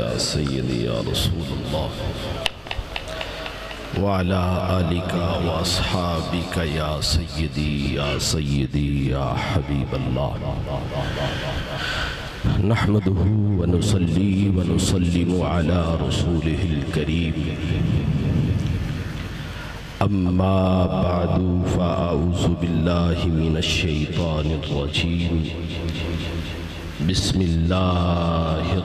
या सैदी या रसूल वाला आलिका वसहाबिका या सैदी या सैदी या हबीब अल्लाह नहमदहू वनुसल्ली वनुसल्लिमु अला रसूलिहिल करीम अम्मा बादु फ़ाऊज़ु बिल्लाहि मिनश शैतानिर रजीम बिस्मिल्लाहिर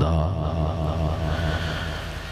रहमानु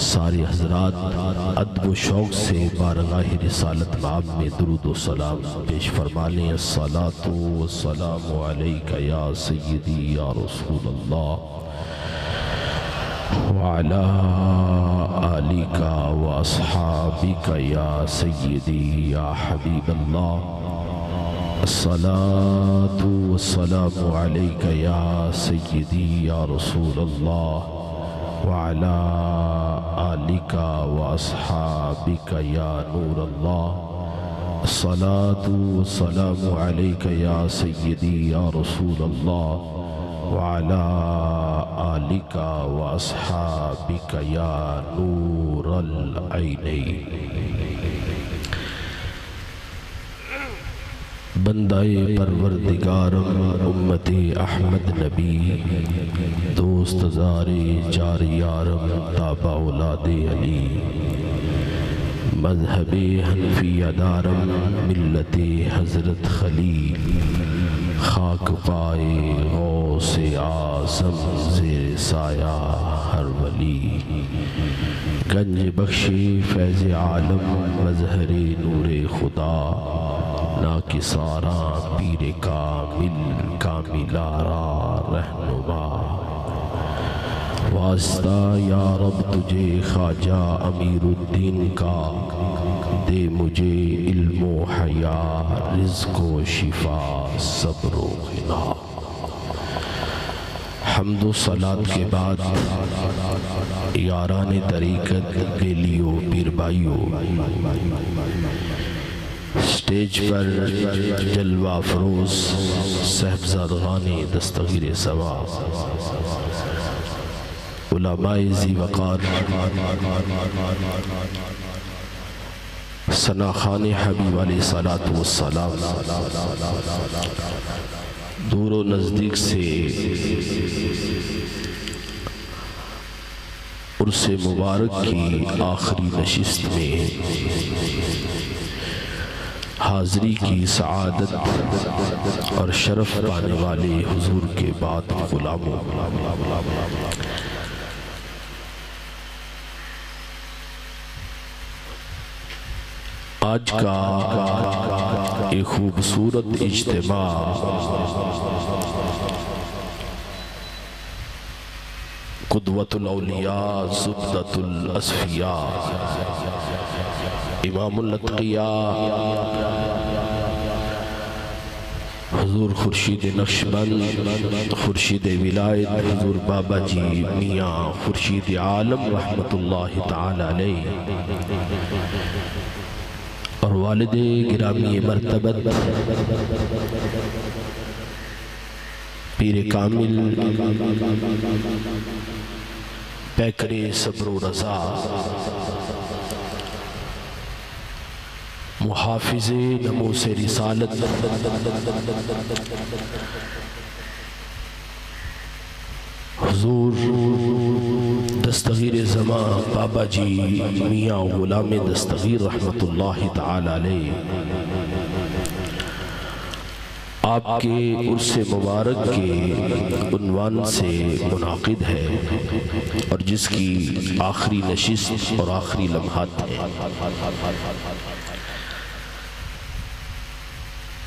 सारे हजरात अदब शौक़ से बारगाह माम में दरुद सलाम पेश फरमाने, सलातो वसलाम या सैदी या रसूल वाला आलिका व असहाबिका या सैदी या हबीब अल्लाह या सैदी या रसूल अल्लाह वाला आलिका व असहाबिका या नूर अल्लाह सलातु वसलाम या सैदी या रसूल अल्लाह वाला आलिका व असहाबिका या नूरल बंदाए परवरदिगारम उम्मत अहमद नबी, दोस्त जारे जार यारम ताबा औलाद अली। मज़हब हनफी अदारम मिलत हज़रत खलील, खाक पाए गौ से आसम जेर साया हर वली। गंज बख्शी फैज़ आलम मजहर नूर खुदा। ना किसारा पीर कामिल कामिलारा रहनुमा। वास्ता या रब, तुझे ख्वाजा अमीरुद्दीन का, दे मुझे इल्मो हया, रिज्को शिफा, सब्रो खिला हमदो सलात के बाद यारान तरीक़त बेलियो पीर भाइयों स्टेज पर जलवा फरोज साहबजादगानी दस्तगीर सवा सना खान हबीब सलात वसलाम दूर नज़दीक से उर्स मुबारक की आखिरी नशस्त में हाज़री की सआदत और शरफ पाने वाले हुजूर के बाद गुलामों। आज का एक खूबसूरत इज्तम। कुदवतुलौलिया जुब्दतुलअसफिया इमामुल्लतकिया हजूर खुर्शीद नक्शबंद खुर्शीद विलायत, हजूर बाबा जी मियाँ, खुर्शीद आलम ताला और वालद गिरामी मरतबत, पीर कामिल, पैकरे सब्र रज़ा मुहाफिज नमो से रिसालत। हजूर दस्तगीर ज़मा बाबा जी मियाँ ग़ुलाम दस्तगीर ताला आपके उर्स मुबारक के उनवान से मुनाकिद है और जिसकी आखिरी नशिस्त और आखिरी लम्हात है।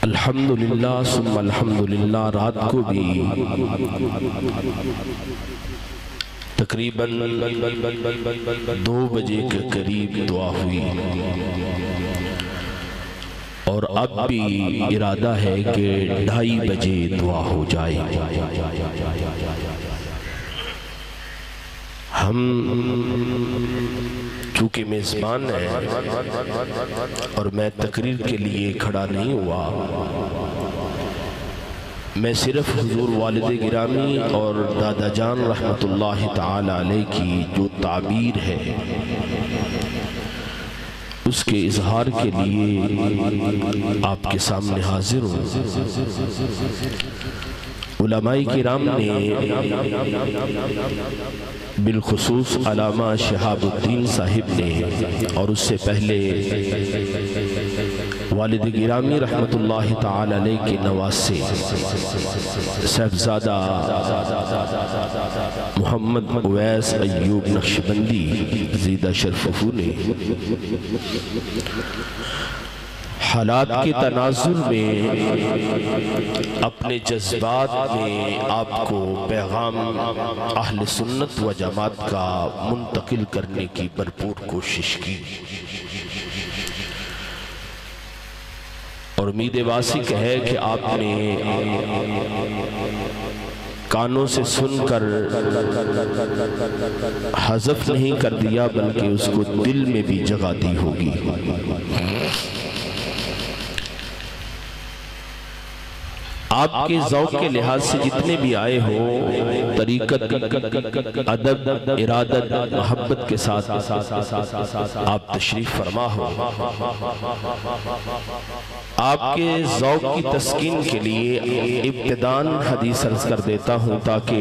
अल्हम्दुलिल्लाह सुम अल्हम्दुलिल्लाह, रात को भी। तकरीबन दो बजे के करीब दुआ हुई। और अब भी इरादा है कि ढाई बजे दुआ हो जाए। हम चूँकि मेज़बान है और मैं तकरीर के लिए खड़ा नहीं हुआ। मैं सिर्फ़ हुजूर वालिद गिरामी और दादा जान रहमतुल्लाह ताला की जो ताबीर है, उसके इजहार के लिए आपके सामने हाजिर हूँ। उलमाई किराम ने बिलखसूस अलामा शहाबुद्दीन साहिब ने और उससे पहले वालिद गिरामी रहमतुल्लाह ताला के नवासे साहबजादा मोहम्मद उवैस अयूब नक्शबंदी जीदा शरफू ने हालात के तनाजुर में, अपने जज्बात में आपको पैगाम अहल सुन्नत व जमात का मुंतकिल करने की भरपूर कोशिश की। और उम्मीद वासिक है कि आपने कानों से सुनकर हजफ नहीं कर दिया, बल्कि उसको दिल में भी जगा दी होगी। आपके जौक के लिहाज से जितने भी आए हो तरीकत अदब इरादत मोहब्बत के साथ आप तशरीफ़ फरमा हो आपके जौक की तस्कीन के लिए इब्तदान हदीस अर्ज़ कर देता हूँ ताकि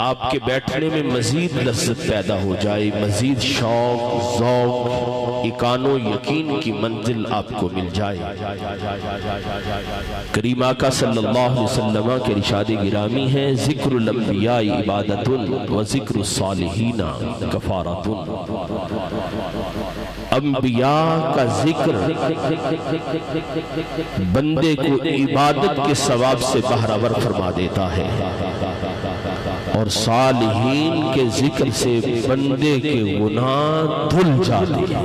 आपके बैठने में मजीद लज्जत पैदा हो जाए, मजीद शौक, जौक, इकानो यकीन की मंजिल आपको मिल जाए। करीमा का वसल्लम के इरशाद गिरामी है, जिक्रुल अंबिया इबादतुन व ज़िक्र सालिहीना कफारतुन। अंबिया का ज़िक्र बंदे को इबादत के सवाब से बहरावर फरमा देता है। और सालहीन के ज़िक्र से बंदे के गुनाह धुल जाते हैं।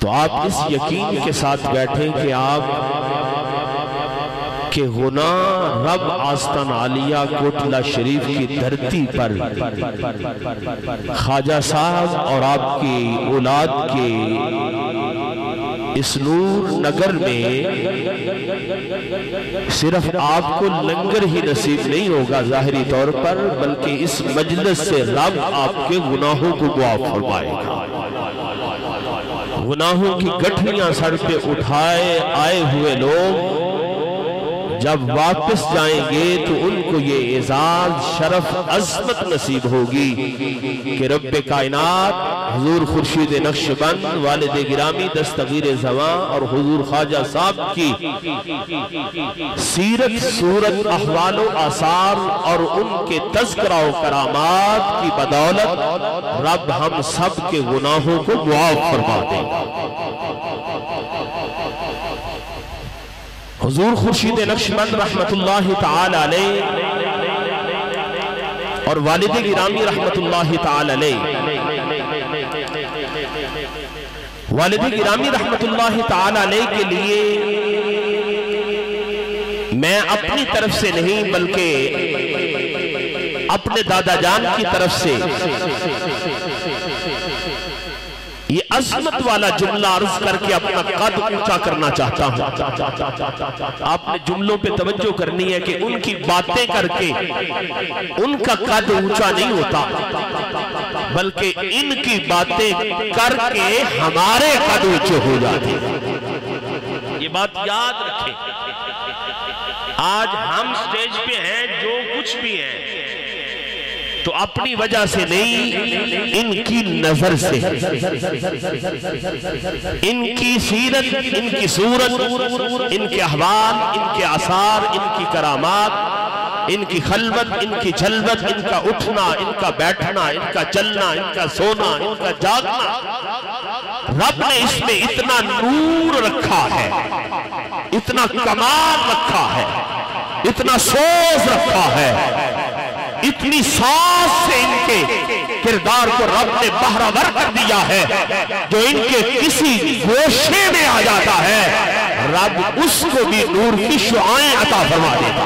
तो आप इस यकीन के साथ बैठे कि आप के गुना रब आस्तान आलिया कोटला शरीफ की धरती पर। ख्वाजा साहब और आपकी औलाद के इस नूर नगर में सिर्फ़ आपको लंगर ही नसीब नहीं होगा जाहिरी तौर पर, बल्कि इस मजलिस से रब आपके गुनाहों को मुआफ फरमाएगा। गुनाहों की गठरियाँ सर पे उठाए आए हुए लोग जब वापस जाएँगे तो उनको ये एजाज शरफ अजमत नसीब होगी कि रब कायनात हजूर खुर्शीद नक्शबंद वालिद गिरामी दस्तगीर जमा और हजूर ख्वाजा साहब की सीरत सूरत अहवाल आसार और उनके तस्करा करामात की बदौलत रब हम सब के गुनाहों को मुआफ फरमा देगा। हजूर खुर्शीद नक्शबंद ताला और वालिद गिरामी रहमतुल्लाह ताला वालिद गिरामी ताला के लिए मैं अपनी तरफ़ से नहीं, बल्कि अपने दादा जान की तरफ़ से ये अजमत वाला जुमला अर्ज़ करके अपना कद ऊँचा करना चाहता हूँ। आपने जुमलों पे तवज्जो करनी है कि उनकी बातें करके उनका कद ऊँचा नहीं होता, बल्कि इनकी बातें करके हमारे कद ऊँचे हो जाते ये बात याद रखें। आज हम स्टेज पे हैं, जो कुछ भी है तो अपनी वजह से नहीं इनकी नज़र से इनकी सीरत इनकी सूरत इनके अहवाल इनके आसार इनकी करामात इनकी खलबत इनकी जलबत इनका उठना इनका बैठना इनका चलना इनका सोना इनका जागना रब ने इसमें इतना नूर रखा है इतना कमाल रखा है इतना सोच रखा है इतनी सांस से इनके किरदार को रब ने बहरावर कर दिया है, जो इनके किसी गोशे में आ जाता है, रब उसको भी नूर की शुआएँ अता फरमा देता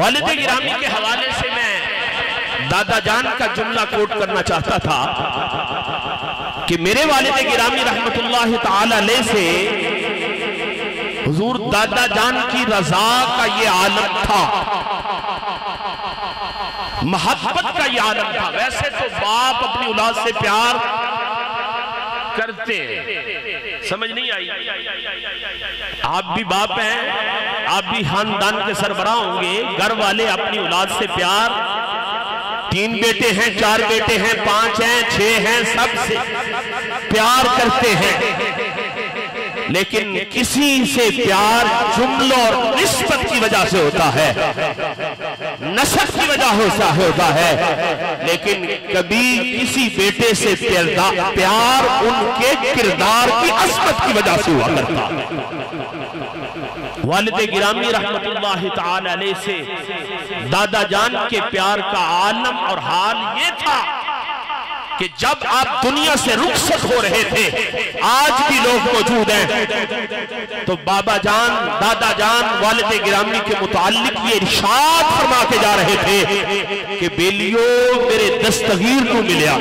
वालिद गिरामी के हवाले से मैं दादा जान का जुमला कोट करना चाहता था कि मेरे वालिद गिरामी रहमतुल्लाह ताला से हुजूर दादा जान की रजा का ये आलम था। मोहब्बत का ये आलम था। वैसे तो बाप अपनी औलाद से प्यार करते। समझ नहीं आई? आप भी बाप हैं, आप भी खानदान के सरबराह होंगे। घर वाले अपनी औलाद से प्यार, तीन बेटे हैं, चार बेटे हैं, पाँच हैं, छह हैं, सबसे प्यार करते हैं। लेकिन किसी से प्यार जुमलों और निस्बत की वजह से होता है। नसब की वजह होता होता है। लेकिन कभी किसी बेटे से प्यार उनके किरदार की असमत की वजह से हुआ करता। वालिद गिरामी रहमतुल्लाह से दादा जान के प्यार का आलम और हाल ये था कि जब आप दुनिया से रुखसत हो रहे थे, आज भी लोग मौजूद हैं। तो बाबा जान, दादा जान, वालिद गिरामी के मुतालिक ये इरशाद फरमा के जा रहे थे कि बेलियो मेरे दस्तगीर को मिला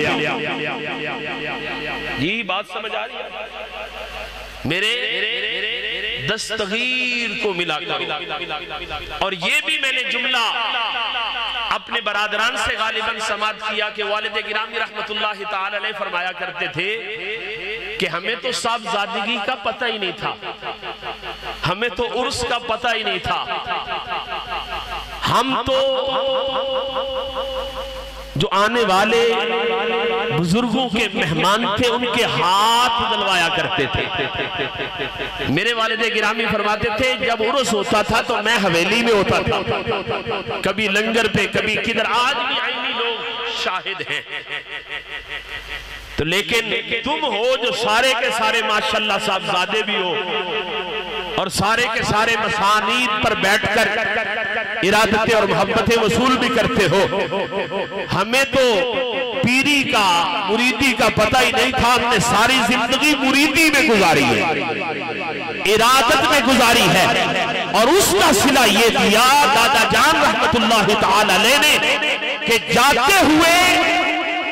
जी, बात समझ आ रही है? मेरे दस्तगीर को मिला और ये भी मैंने जुमला अपने बरादरान से गालिबन समाध किया कि वालिद गिरामी रहमत फरमाया करते थे कि हमें तो साहबजादगी का पता ही नहीं था। हमें तो उर्स का पता ही नहीं था। हम तो जो आने वाले बुज़ुर्गों के मेहमान थे, उनके हाथ बदलवाया करते थे। मेरे वाले गिरामी फरमाते थे, जब उर्स होता था तो मैं हवेली में होता था। कभी लंगर पे, कभी किधर, आज भी आईनी लोग शाहिद हैं। तो लेकिन तुम हो जो सारे के सारे, माशाल्लाह साहबजादे भी हो, और सारे के सारे मसानीद पर बैठकर इरादतें और मोहब्बतें वसूल भी करते हो। हमें तो पीरी का, मुरीदी का पता ही नहीं था, हमने सारी ज़िंदगी मुरीदी में गुजारी है। इरादत में गुजारी है। और उसका सिला ये दिया, दादा जान रहमतुल्लाह ने, कि जाते हुए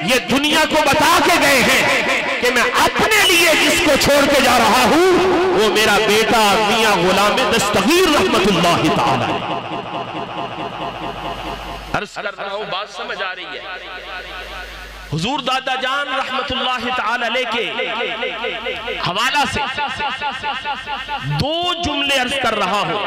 ये दुनिया को बता के गए हैं कि मैं अपने लिए जिसको छोड़ के जा रहा हूँ, वो मेरा बेटा मियाँ गुलाम दस्तगीर रहमतुल्लाह अर्ज़ कर रहा हूँ, बात समझ आ रही है। हुजूर दादा जान रहमतुल्लाह के हवाला से दो जुमले अर्ज़ कर रहा हूँ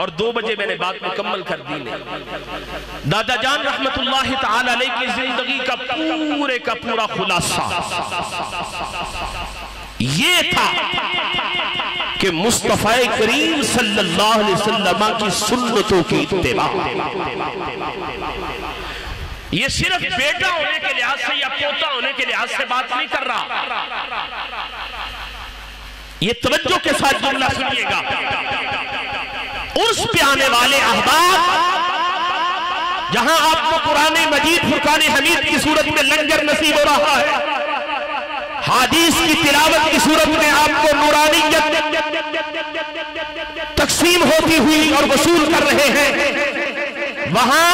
और दो बजे मैंने बात मुकम्मल कर दी नहीं। दादा जान रहमतुल्लाह ताला की ज़िंदगी का पूरे का पूरा खुलासा। ये था। कि मुस्तफ़ा करीम वसल्लम की सुन्नतों की इत्तेबा। ये सिर्फ़ बेटा होने के लिहाज से या पोता होने के लिहाज से बात नहीं कर रहा। ये तवज्जो के साथ जुमला सुनिएगा। उर्स पे आने वाले अहबाब, जहाँ आपको पुराने मजीद फुरकान हमीद की सूरत में लंगर नसीब हो रहा है। हादीस की तिलावत की सूरत में आपको नूरानियत तकसीम होती हुई और वसूल कर रहे हैं। वहाँ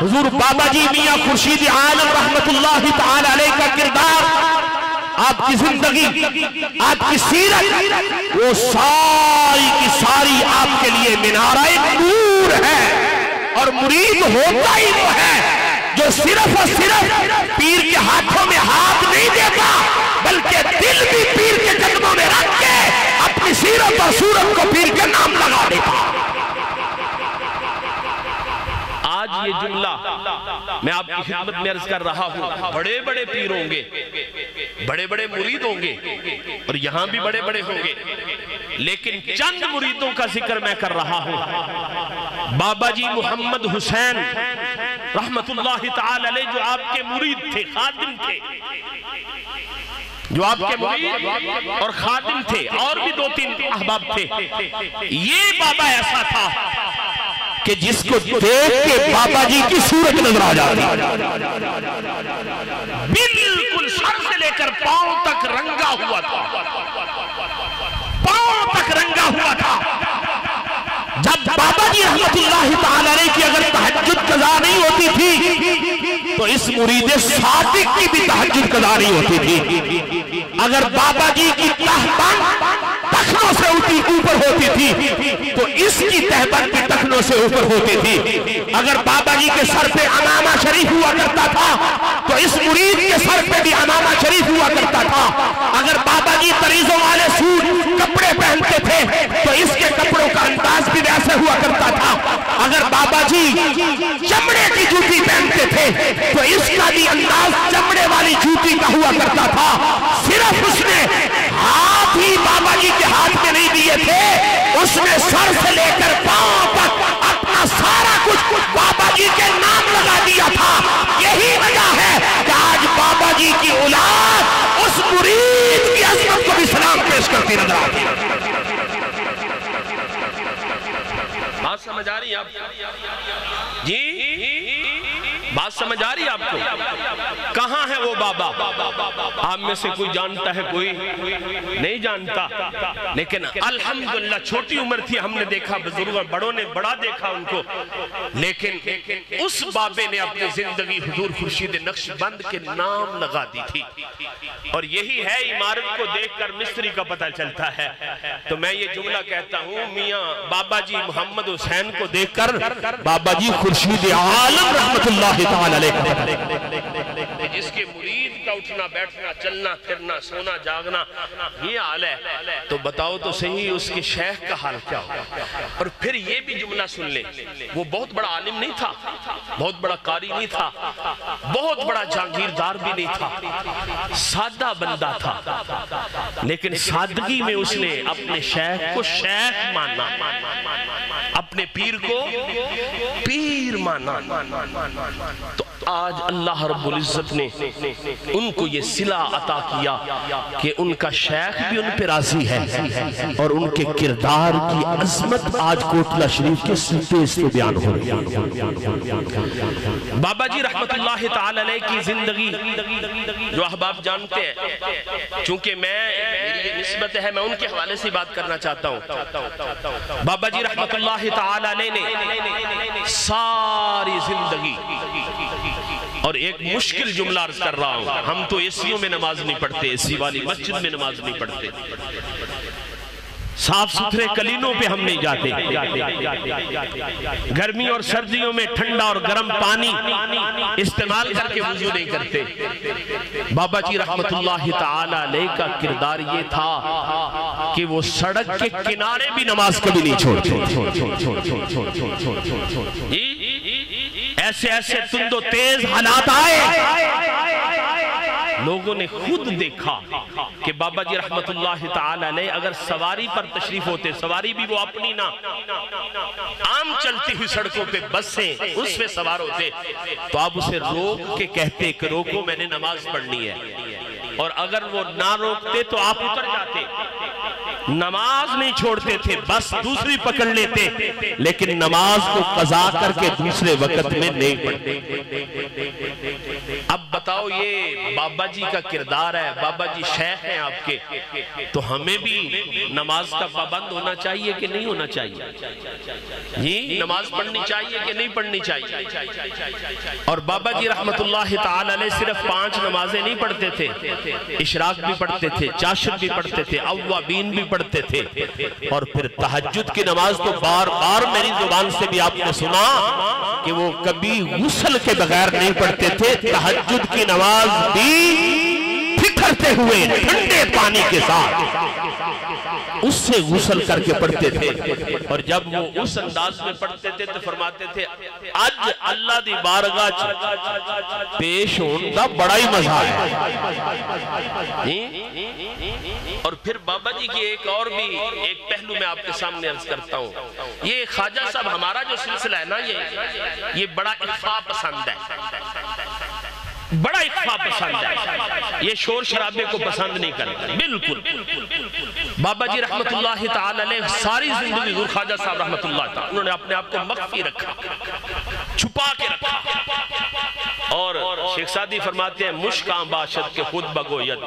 हुजूर बाबा जी मियाँ खुर्शीद आलम रहमतुल्लाह ताला का किरदार आपकी ज़िंदगी, आपकी सीरत, वो सारी की सारी आपके लिए मीनारा नूर है और मुरीद होता ही वो है। जो सिर्फ़ और सिर्फ़ पीर के हाथों में हाथ नहीं देता, बल्कि दिल भी पीर के जन्मों में रख के अपनी सीरत और सूरत को पीर के नाम लगा देता जुमला मैं आपकी खिदमत में अर्ज़ कर रहा हूँ बड़े बड़े पीर होंगे बड़े बड़े मुरीद होंगे, और यहाँ भी बड़े बड़े होंगे, लेकिन चंद मुरीदों का ज़िक्र मैं कर रहा हूँ। बाबा जी मोहम्मद हुसैन, रहमतुल्लाह जो आपके मुरीद थे, खादिम थे, जो आपके मुरीद और खादिम थे, और भी दो तीन अहबाब थे, ये बाबा ऐसा था कि जिसको देख के बाबा जी की सूरत नज़र आ जाती। बिल्कुल सर से लेकर पाँव तक रंगा हुआ था। पाँव तक रंगा हुआ था। जब बाबा जी ताला की अगर तहज्जुद कजा नहीं होती थी तो इस मुरीद सादिक की भी तहज्जुद कजा नहीं होती थी। अगर बाबा जी की तहबन टखनों से ऊटी ऊपर होती थी तो इसकी तहबत भी टखनों से ऊपर होती थी। अगर बाबा जी के सर पे अनामा शरीफ हुआ करता था तो इस मुरीद के सर पे भी अनामा शरीफ हुआ करता था। अगर बाबा जी तरीजों वाले सूट, कपड़े पहनते थे तो इसके कपड़ों का अंदाज भी वैसे हुआ करता था। अगर बाबा जी चमड़े की जूती पहनते थे तो इसका भी अंदाज चमड़े वाली जूती का हुआ करता था। सिर्फ़ उसने हाथ ही बाबा जी के हाथ में नहीं दिए थे। उसने सर से लेकर पाँव तक अपना सारा कुछ बाबा जी के नाम लगा दिया था। यही वजह है कि आज बाबा जी की औलाद उस मुरीद की अजमत को भी सलाम पेश करती नज़र आती है। समझ आ रही है आप? जी? समझ आ रही आपको? कहाँ है वो बाबा? आप में से कोई जानता है कोई? नहीं जानता। लेकिन अल्हम्दुलिल्लाह, छोटी उम्र थी, हमने देखा, बुज़ुर्गों, बड़ों ने बड़ा देखा उनको। लेकिन उस बाबे ने अपनी ज़िंदगी हुजूर खुर्शीद नक्शबंद के नाम लगा दी थी। और यही है इमारत को देखकर मिस्त्री का पता चलता है। तो मैं ये जुमला कहता हूँ, मियाँ, बाबा जी मोहम्मद हुसैन को देखकर, बाबा जी खुर्शीद आलम रहमतुल्लाह जिसके मुरीद का उठना, बैठना, चलना, फिरना, सोना, जागना, ये हाल है। तो बताओ तो सही, उसके शेख का हाल क्या हो और फिर ये भी जुमला सुन ले, वो बहुत बड़ा आलिम नहीं था, बहुत बड़ा कारी नहीं था, बहुत बड़ा जागीरदार भी नहीं था, सादा बंदा था। लेकिन सादगी में उसने अपने शेख को शेख माना, अपने पीर को पीर माना। आज अल्लाह रब्बुल इज़्ज़त ने उनको ये सिला अता किया कि उनका शेख भी उन पे राज़ी है और उनके किरदार की अजमत आज कोटला शरीफ के स्टेज पे बयान हो रही बाबा जी ताला की ज़िंदगी जो अहबाब जानते हैं, चूँकि मैं निस्बत है, मैं उनके हवाले से बात करना चाहता हूँ। बाबा जी ताला ने सारी ज़िंदगी और एक मुश्किल जुमला अर्ज़ कर रहा हूँ। हम तो एसियों में नमाज़ नहीं पढ़ते, एसी वाली मस्जिद में नमाज़ नहीं पढ़ते। साफ़ सुथरे कलीनों पे हम नहीं जाते। गर्मी और सर्दियों में ठंडा और गर्म पानी इस्तेमाल करके वज़ू नहीं करते। बाबा जी रहमतुल्लाह ताला का किरदार ये था कि वो सड़क के किनारे भी नमाज़ कभी नहीं छोड़ते। ऐसे ऐसे तुम तेज हालात आए। लोगों ने खुद देखा कि बाबा जी रहमतुल्लाह ताला अगर सवारी पर तशरीफ़ होते सवारी भी वो अपनी ना। आम चलती हुई सड़कों पे बसें उस पे सवार होते। तो आप उसे रोक के कहते कि रोको मैंने नमाज़ पढ़नी है। और अगर वो ना रोकते तो आप उतर जाते। नमाज़ नहीं छोड़ते थे, बस दूसरी पकड़ लेते। लेकिन नमाज़ को कजा करके दूसरे वक्त में नहीं पढ़ते अब बताओ ये बाबा जी का किरदार है, बाबा जी शेख हैं आपके। तो हमें भी नमाज़ का पाबंद होना चाहिए कि नहीं होना चाहिए? जी, नमाज़ पढ़नी चाहिए कि नहीं पढ़नी चाहिए? और बाबा जी ताला सिर्फ़ पाँच नमाजें नहीं पढ़ते थे। इशराक भी पढ़ते थे चाशत भी पढ़ते थे, अव्वाबीन भी पढ़ते थे। और फिर तहजद की नमाज़ तो बार बार मेरी ज़ुबान से भी आपने सुना कि वो कभी गुसल के बगैर नहीं पढ़ते थे। तहजद की नमाज़ भी फिकरते हुए, ठंडे पानी के साथ उससे गुसल करके पढ़ते थे। और जब वो उस अंदाज में पढ़ते थे तो फरमाते थे, आज अल्लाह दी बारगाह पेश होने का बड़ा ही मज़ा है। और फिर बाबा जी की एक और भी एक पहलू मैं आपके सामने अर्ज़ करता हूँ। ये ख्वाजा साहब हमारा जो सिलसिला है ना ये ये बड़ा इफा पसंद है। बड़ा इफा पसंद है। ये शोर शराबे को पसंद नहीं करता। बिल्कुल। बाबा जी रहमतुल्लाह ताला सारी ज़िंदगी गुरु ख्वाजा साहब रहमतुल्लाह उन्होंने अपने आप को मख्फी रखा, छुपा के रखा। और शेख सादी फरमाते हैं मुश्काम बाशद के खुद बगोयत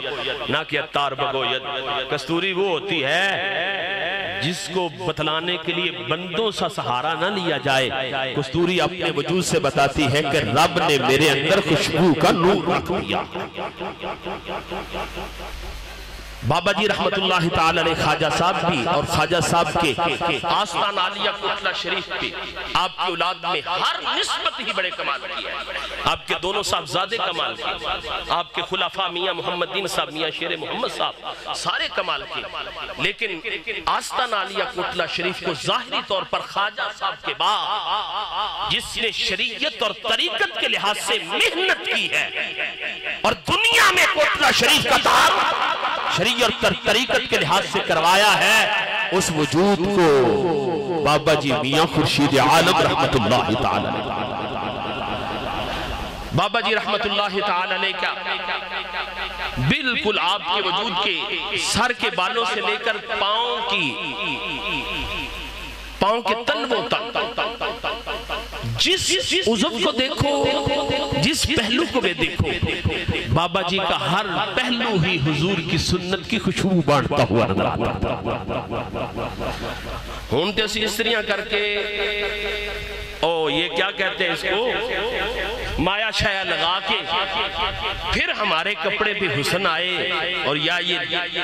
ना कि अत्तार बगोयत कस्तूरी वो होती है जिसको बतलाने के लिए बंदों सा सहारा ना लिया जाए। कस्तूरी अपने वजूद से बताती है कि रब ने मेरे अंदर खुशबू का नूर रख दिया। बाबा जी रहमतुल्लाह ख्वाजा साहब भी और ख्वाजा साहब के आस्थान आलिया कोटला शरीफ पे आपकी औलाद में हर निस्बत ही बड़े कमाल की है। आपके दोनों साहबजादे कमाल के आपके खुलाफा मियाँ मोहम्मदीन साहब, मियाँ शेर मोहम्मद साहब, सारे कमाल के लेकिन आस्थान आलिया कोटला शरीफ को जाहरी तौर पर ख्वाजा साहब के बाद जिसने शरीयत और तरीकत के लिहाज से मेहनत की है और दुनिया में कोटला शरीफ का दाम शरीय तर, तरीकत के लिहाज से करवाया है उस वजूद को। बाबा जी मियाँ खुर्शीद आलम रहमतुल्लाह बाबा जी ताला क्या? बिल्कुल आपके वजूद के सर के बालों से लेकर पाँव की पाँव के तलवों तक जिस उजब को देखो, जिस पहलू को भी देखो, बाबा जी का हर पहलू ही हुजूर की सुन्नत की खुशबू बांटता हुआ नज़र आता हूँ। तो स्त्रियाँ करके, ओ, ये क्या कहते हैं इसको? माया छाया लगा के फिर हमारे कपड़े पे हुसन आए और या ये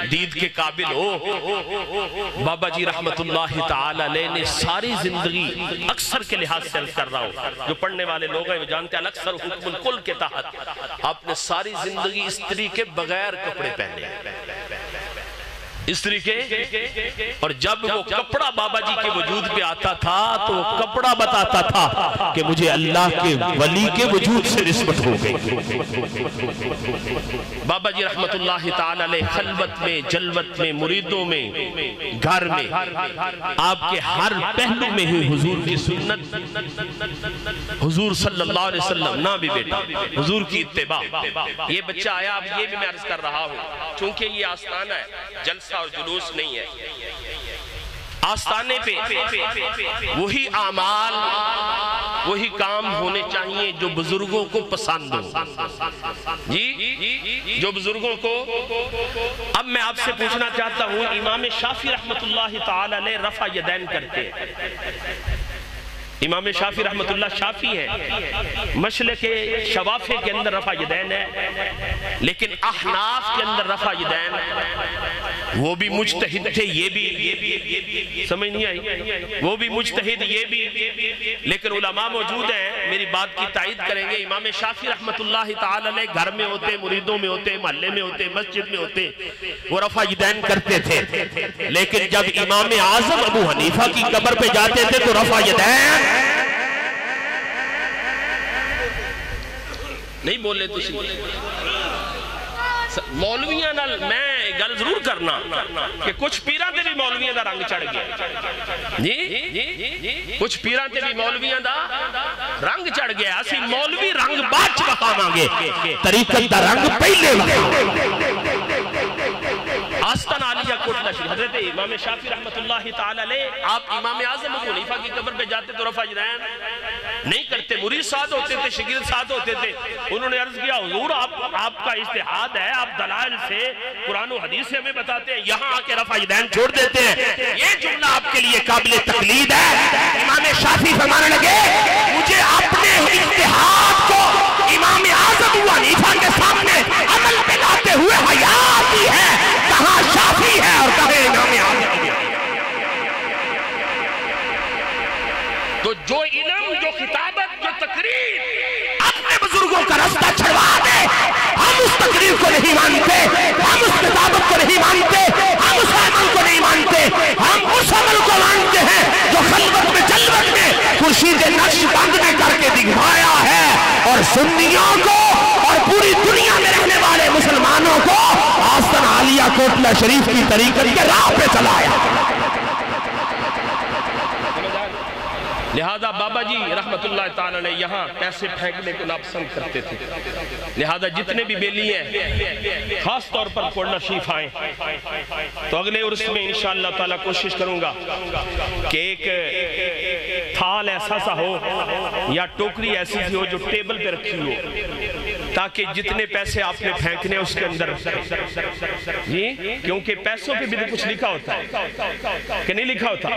दीद के काबिल हो। बाबा जी ताला ने सारी ज़िंदगी अक्सर के लिहाज से कर रहा हूँ। जो पढ़ने वाले लोग हैं, वो जानते हैं अक्सर हुक्म कुल के तहत आपने सारी ज़िंदगी स्त्री के बगैर कपड़े पहने स्त्री के और जब वो कपड़ा बाबा जी के वजूद पे आता था तो वो कपड़ा बताता था कि मुझे अल्लाह के वली के वजूद से निस्बत हो गई। बाबा जी रहमतुल्लाह खलवत में जलवत में मुरीदों में घर में आपके हर पहलू में ही हुजूर की सुन्नत हुजूर सल्लल्लाहु अलैहि वसल्लम ना भी बेटा हुजूर की इत्तेबा। ये बच्चा आया अब ये भी मैं अर्ज़ कर रहा हूँ चूँकि ये आस्थान है जलसा और जुलूस नहीं है। आस्थाने पे वही आमाल, वही काम होने चाहिए जो बुज़ुर्गों को पसंद हो। जी, जो बुज़ुर्गों को। अब मैं आपसे पूछना चाहता हूँ, इमाम शाफी रहमतुल्लाह ताला रफा यदैन करते इमाम शाफी रहमतुल्लाह शाफी है। मशल के शवाफे के अंदर रफा यदैन है, लेकिन अहनाफ के अंदर रफा यदैन वो भी मुजतहिद थे, ये भी। समझ नहीं आई? वो भी मुजतहिद, ये भी। लेकिन उलमा मौजूद हैं, मेरी बात की तायद करेंगे। इमाम शाफी ताला घर में होते, मुरीदों में होते, महल्ले में होते, मस्जिद में होते, वो रफा यदैन करते थे। लेकिन जब इमाम आज़म अबू हनीफा की कबर पे जाते थे तो रफा यदैन नहीं बोले तुम मौलविया मैं गल ज़रूर करना कि कुछ पीर से भी मौलविया का रंग चढ़ गया। जी? कुछ पीर से भी मौलविया का रंग चढ़ गया। असि मौलवी रंग बाद च तरीकत का रंग पहले आस्तान आलिया कोटला शरीफ हज़रत इमाम शाफी रहमतुल्लाह ताला आप इमाम आज़म हनीफा की कब्र पे जाते तो रफा जदैन नहीं करते, मुरीद साथ होते थे शिगिर साथ होते थे। उन्होंने अर्ज़ किया, हुजूर, आप, आपका इस्तेहाद है, आप दलाल से कुरान हदीस से हमें बताते हैं, यहाँ आके रफा जदैन छोड़ देते हैं। ये जुमला आपके लिए काबिल तकलीद है। इमाम शाफी फरमाने लगे, मुझे अपने इस्तेहाद को इमाम आज़म हनीफा के सामने अमल पे लाते हुए हयात है। कहा शाफी है और कहे तो जो इलम जो खिताबत जो तकरीर। अपने बुज़ुर्गों का रास्ता छड़वा दे। हम उस तकरीर को नहीं मानते। हम उस किताबत को नहीं मानते। हम उस अमल को नहीं मानते। हम उस अमल को मानते हैं जो खलबत में जलवत में खुर्शीद नक्श बंद में करके दिखवाया है। और सुन्नियों को और पूरी दुनिया में रहने वाले मुसलमानों को आलिया कोटला शरीफ की तरीकत के राह पे चलाया। लिहाजा बाबा जी रहमतुल्लाह ताला ने यहाँ पैसे फेंकने को नापसंद करते थे। लिहाजा जितने भी बेली हैं, खास तौर पर कोडना शरीफ आए। तो अगले उर्स में इन ताला कोशिश करूँगा कि एक थाल ऐसा सा हो या टोकरी ऐसी सी हो जो टेबल पे रखी हो। ताकि जितने पैसे आपने फेंकने उसके अंदर। जी? क्योंकि पैसों पे भी तो कुछ लिखा होता है। कि नहीं लिखा होता?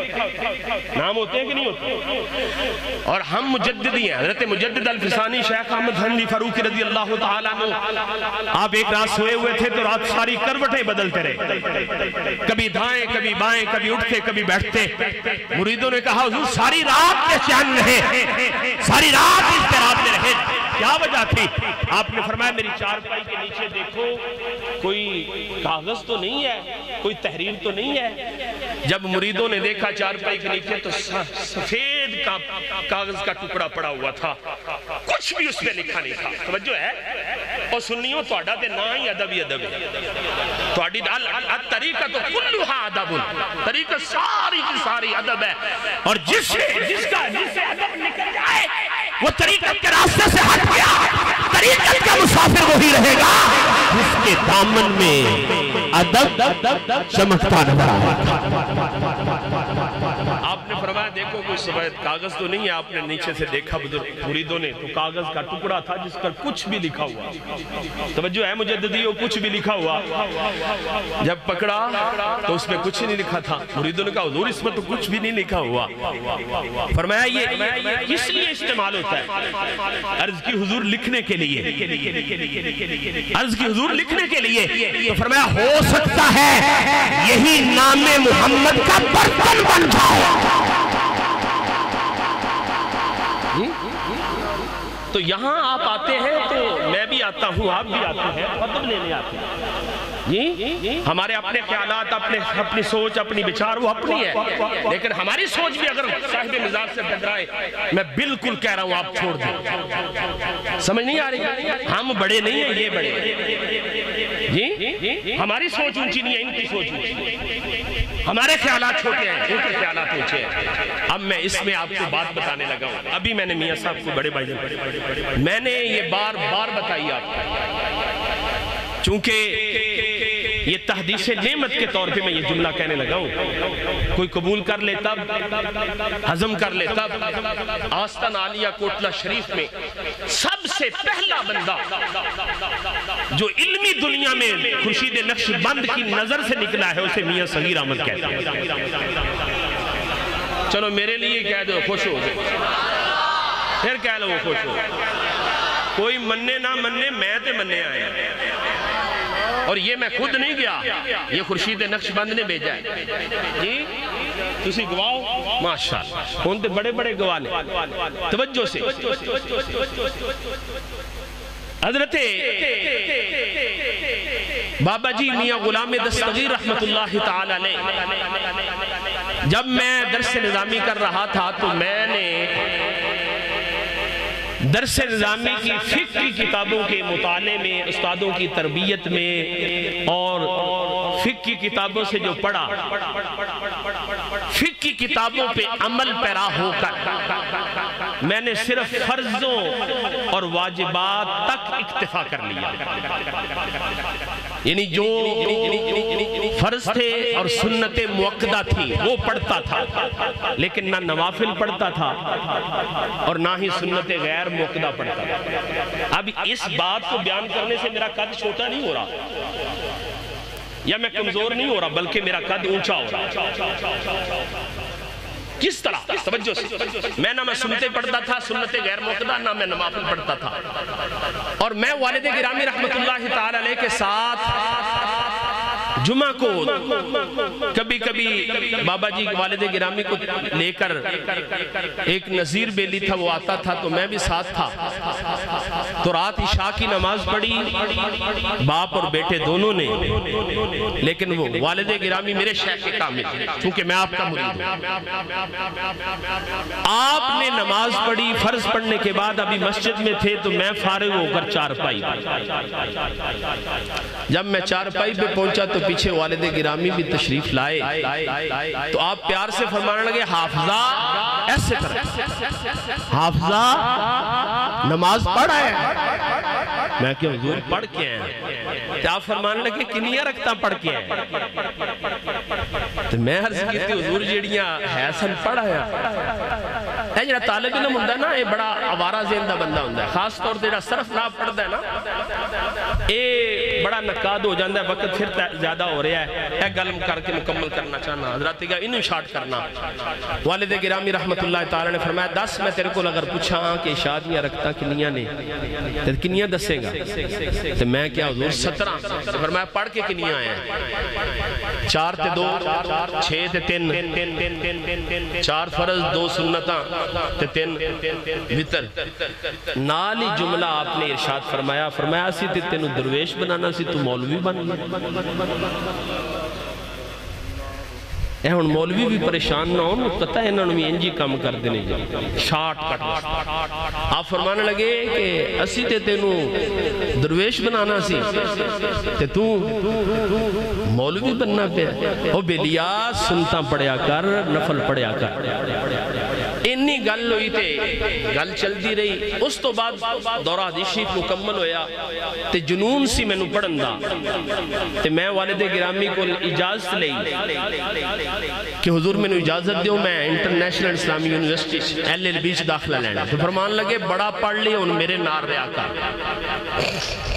नाम होते हैं कि नहीं होते? और हम मुजद्दी हैं। हज़रत अल्फिसानी शेख अहमद हनी फारूक रज़ी अल्लाह आप एक रात सोए हुए थे तो रात सारी करवटें बदलते रहे। कभी दाएँ, कभी बाएँ, कभी उठते, कभी बैठते। मुरीदों ने कहा सारी रात के चैन रहे सारी रात इस रहे क्या वजह थी? आपने फरमाया, मेरी चार पाई के नीचे देखो, कोई कागज़ तो नहीं है, कोई तहरीर तो नहीं है। जब मुरीदों ने देखा चार पाई के नीचे तो सफ़ेद का कागज़ का टुकड़ा पड़ा हुआ था। कुछ भी उसमें लिखा नहीं था। समझो है? और सुनियो तो ना ही अदब ही अदब है। तरीका तो कुल्लुहा अदब तरीका सारी की सारी अदब है। और जिससे जिसका जिससे अदब निकल जाए वो तरीकत के रास्ते से हट गया। तरीकत का मुसाफिर वही रहेगा। जिसके दामन में अदब चमकता नज़र आया आपने देखो कोई सफ़ेद कागज़ तो नहीं है, आपने नीचे से देखा बुज़ुर्ग। मुरीदों ने तो कागज़ का टुकड़ा था जिस पर कुछ भी लिखा हुआ। तो है मुझे ददियो कुछ भी लिखा हुआ। जब पकड़ा तो उसमें कुछ नहीं लिखा था। मुरीदों ने कहा इसमें तो कुछ भी नहीं लिखा हुआ। फरमाया, ये किस लिए इस्तेमाल होता है? अर्ज़ की हुजूर लिखने के लिए। अर्ज़ की हुजूर लिखने के लिए। तो फरमाया, हो सकता है यही नामे मोहम्मद का बर्तन बन जाए। तो यहाँ आप आते हैं तो मैं भी आता हूँ, आप भी आते हैं। मतलब लेने आते हैं। जी? हमारे अपने ख्याल अपने, अपनी सोच, अपनी विचार, वो अपनी है। लेकिन हमारी सोच भी अगर साहिब मिजाज से टकराए मैं बिल्कुल कह रहा हूँ, आप छोड़ दें। समझ नहीं आ रही? हम बड़े नहीं है, ये बड़े। जी? हमारी सोच ऊँची नहीं है, इनकी सोच ऊँची हमारे ख्याल छोटे हैं उनके ख्याल ऊँचे हैं। अब मैं इसमें आपको बात बताने लगा हूँ। अभी मैंने मियाँ साहब को बड़े भाई मैंने ये बार बार बताई आपको। चूँकि ये तहदीस नेमत के तौर पे मैं ये जुमला कहने लगा हूँ। कोई कबूल कर ले तब, हजम कर ले तब। आस्तान आलिया कोटला शरीफ में सबसे पहला बंदा जो इल्मी दुनिया में खुर्शीद नक्श बंद की नज़र से निकला है, उसे मियाँ सगीर अहमद कहते हैं। चलो मेरे लिए कह दो, खुश हो फिर कह लो खुश हो। कोई मन्ने ना मन्ने, मैं तो मन्ने आया। और ये मैं खुद नहीं गया। ये खुर्शीद नक्शबंद ने भेजा है। जी तुम गवाओ? माशा हूँ तो बड़े बड़े गवाह ने। तवज्जो से। हज़रत बाबा जी मियाँ गुलाम दस्तगीर ने, जब मैं दरस निज़ामी कर रहा था तो मैंने दरस निज़ामी की फ़िक की किताबों के मुताले में, उस्तादों की तरबियत में और फ़िक की किताबों से जो पढ़ा फ़िक की किताबों पे अमल पैरा होकर मैंने सिर्फ़ फर्जों और वाजिबात तक इक्तफा कर लिया। यानी जो फ़र्ज़ थे और सुन्नत मुक्दा थी, वो पढ़ता था, लेकिन ना नवाफिल पढ़ता था और ना ही सुन्नत गैर मुक्दा पढ़ता था। अब इस बात को बयान करने से मेरा कद छोटा नहीं हो रहा, या मैं कमज़ोर नहीं हो रहा, बल्कि मेरा कद ऊँचा हो रहा। किस तरह? तवज्जो से। मैं ना मैं सुनते पढ़ता था, सुनते गैर मुकदा ना मैं नमाफिल पढ़ता था। और मैं वालद गिरामी ताला के साथ जुमा को कभी कभी बाबा जी वालिद गिरामी को लेकर एक नजीर बेली था, वो आता था तो मैं भी साथ था। तो रात ईशा की नमाज़ पढ़ी, बाप और बेटे दोनों ने। लेकिन वो वालिद गिरामी मेरे शेख कामिल क्योंकि मैं आपका मुरीद हूँ। आपने नमाज़ पढ़ी, फ़र्ज़ पढ़ने के बाद अभी मस्जिद में थे तो मैं फारिग होकर चार पाई जब मैं चार पाई पे पहुँचा तो पीछे वालद गिरामी भी तशरीफ़ लाए तो आप प्यार से फरमाने लगे, हाफजा, ऐसे हाफजा, नमाज़ पढ़ है मैं क्यों हजूर पढ़ के आए आप फरमान लगे किनिया रखता पढ़ के तो मैं हर हजूर जड़िया है सन पढ़ जरा तालब इलम होंगे ना, ये बड़ा आवारा जेन का बंदा होंगे खास तौर पर जरा सरफ लाभ पढ़ता है ना। ਇਹ ਬੜਾ ਨਕਾਦ ਹੋ ਜਾਂਦਾ ਹੈ ਵਕਤ ਫਿਰ ਜ਼ਿਆਦਾ ਹੋ ਰਿਹਾ ਹੈ ਇਹ ਗੱਲ ਕਰਕੇ ਮੁਕੰਮਲ ਕਰਨਾ ਚਾਹਨਾ ਹਜ਼ਰਤ का इन्हू शार्ट करना वालिद गिरामी रहमतुल्लाह ताला ने फरमाया दस मैं तेरे को अगर पूछा कि शादियां रखता किनिया ने ते किनिया दसेगा ते मैं क्या हुजूर 17 ते फरमाया पढ़ के किनिया आया चार ते दो छे ते तीन चार फर्ज दो सुन्नतां ते तीन वितर नाल ही जुमला आपने इरशाद फरमाया फरमाया सी ते तेनु दरवेश बनाना सी तू मौलवी बन गया ਇਹ ਹੁਣ ਮੌਲਵੀ ਵੀ ਪਰੇਸ਼ਾਨ ਨਾ ਹੋਣ ਪਤਾ ਇਹਨਾਂ ਨੂੰ ਵੀ ਇੰਜ ਹੀ ਕੰਮ ਕਰਦੇ ਨੇ ਜੀ ਸ਼ਾਰਟਕਟ आप फरमाने लगे कि असी ते तेनू दरवेश बनाना सी, ते तू मौलवी बनना पे ओ बेलिया, सुनता पढ़िया कर, नफल पढ़िया कर। गल हुई थे गल चलती रही। उस तो बाद दौरा हदीशी मुकम्मल होया। ते जुनून सी मैं पढ़न का ते मैं वालिद गिरामी को इजाज़त ली कि हजूर मैं इजाज़त दियो, मैं इंटरनेशनल इस्लामी यूनिवर्सिटी एल एल बी च लैंड तो फरमान लगे, बड़ा पढ़ लिया हूँ मेरे नार रहा कर।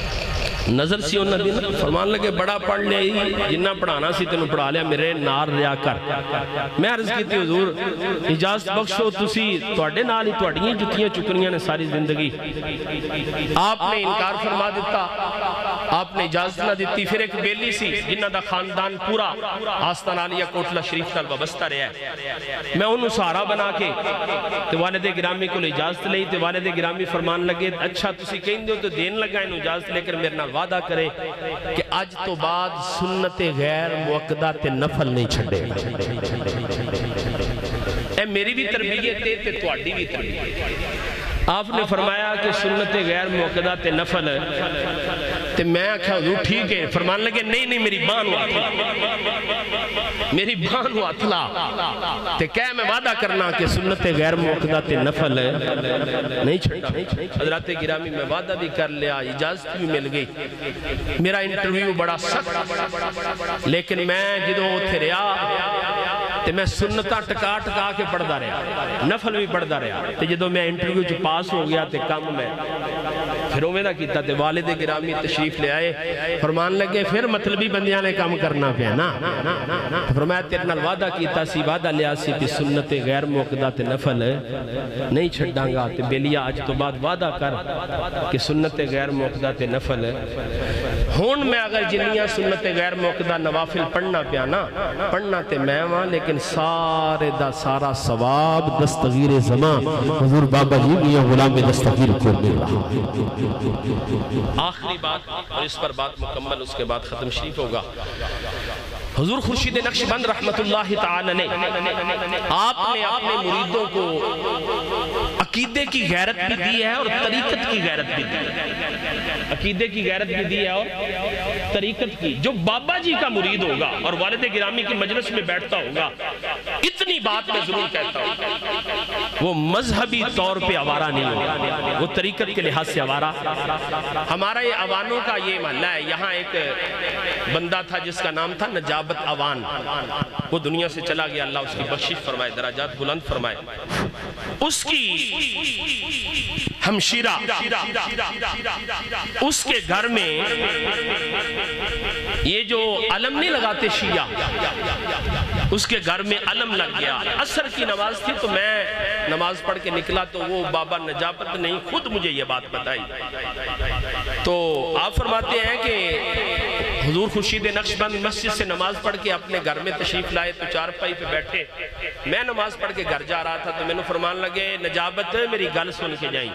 नज़र सी उन्होंने फरमान लगे, बड़ा पढ़ लिया जिन्ना पढ़ाना सी तेन पढ़ा लिया, मेरे नार लिया कर। मैं अर्ज़ की हजूर, इजाज़त बख्शो तुसीडे नाल ही थोड़िया जुतियाँ चुकनिया ने सारी ज़िंदगी। आपने इनकार फरमा दिता, आपने इजाज़त ना दी फिर एक बेली सी, जिन्हों का खानदान पूरा आस्था नाल या कोटला शरीफ नाल वाबस्ता रहा है। मैं उन्होंने सहारा बना के वाले दे ग्रामी को इजाज़त ली तो दे ग्रामी फरमान लगे अच्छा तुम कहते हो तो देन लगा इन इजाज़त लेकर मेरे नाल वादा करे कि अज तो बाद सुन्नत गैर मुकदा ते नफल नहीं छड़े मेरी भी तरबीयत है ते ਤੁਹਾਡੀ भी तरबीयत आपने फरमाया कि सुन्नत गैर मुकदा ते नफल ते मैं आख्या हजूर ठीक है। फरमान लगे, नहीं नहीं, मेरी बाह मेरी बाह हथ ला ते कह, मैं वादा करना कि सुन्नत गैर मुकदा ते नफल नहीं छड़ना हज़रत गिरामी, मैं वादा भी कर लिया, इजाज़त भी मिल गई। मेरा इंटरव्यू बड़ा सख्त लेकिन मैं जो रहा ਤੇ ਮੈਂ ਸੁਨਨਤਾਂ ਟਕਾ ਟਕਾ ਕੇ ਪੜਦਾ ਰਿਹਾ ਨਫਲ ਵੀ ਪੜਦਾ ਰਿਹਾ ਤੇ ਜਦੋਂ ਮੈਂ ਇੰਟਰਵਿਊ ਚ ਪਾਸ ਹੋ ਗਿਆ ਤੇ ਕੰਮ ਮੈਂ ਫਿਰ ਉਵੇਂ ਦਾ ਕੀਤਾ ਤੇ ਵਾਲਿਦ ਗਿਰਾਮੀ ਤਸ਼ਰੀਫ ਲੈ ਆਏ ਫਰਮਾਨ ਲੱਗੇ ਫਿਰ ਮਤਲਬੀ ਬੰਦਿਆਂ ਨੇ ਕੰਮ ਕਰਨਾ ਪਿਆ ਨਾ ਫਰਮਾਇਆ ਤੇਰੇ ਨਾਲ ਵਾਦਾ ਕੀਤਾ ਸੀ ਵਾਦਾ ਲਿਆ ਸੀ ਕਿ ਸੁਨਨਤ ਗੈਰ ਮੁਕਦਾ ਤੇ ਨਫਲ ਨਹੀਂ ਛੱਡਾਂਗਾ ਤੇ ਬੇਲੀਆ ਅੱਜ ਤੋਂ ਬਾਅਦ ਵਾਦਾ ਕਰ ਕਿ ਸੁਨਨਤ ਗੈਰ ਮੁਕਦਾ ਤੇ ਨਫਲ हूँ मैं अगर जिन्निया सुनत गैर मौके का नवाफिल पढ़ना पा ना, पढ़ना तो मैं वहाँ लेकिन सारे का सारा सवाब दस्तगीर आखिरी बात, और इस पर बात मुकम्मल, उसके बाद खत्म शरीफ होगा। हजूर खुर्शीद नक्शबंद रहमत ने आपने अपने मुरीदों को अकीदे की गैरत भी दी है और तरीकत की गैरत भी दी है। अकीदे की गैरत भी दी है और तरीकत की। जो बाबा जी का मुरीद होगा और वालिद गिरामी की मजलिस में बैठता होगा, इतनी बात मैं ज़रूर कहता हूँ। वो मजहबी तौर पे आवारा नहीं होगा। वो तरीकत के लिहाज से आवारा। हमारा ये अवानों का ये महल्ला है, यहाँ एक बंदा था जिसका नाम था नजाबत अवान। वो दुनिया से चला गया, अल्लाह उसकी बख्शिश फरमाए, दराजात बुलंद फरमाए। उसकी हमशीरा। उसके घर में ये जो अलम नहीं लगाते शिया उसके घर में अलम लग गया। असर की नमाज़ थी तो मैं नमाज़ पढ़ के निकला तो वो बाबा नजाबत नहीं खुद मुझे ये बात बताई। तो आप फरमाते हैं कि हजूर खुर्शीद नक्शबंद मस्जिद से नमाज़ पढ़ के अपने घर में तशरीफ़ लाए तो चार पाई पे बैठे। मैं नमाज़ पढ़ के घर जा रहा था तो मैंने फरमान लगे, नजाबत मेरी गल सुन के जाई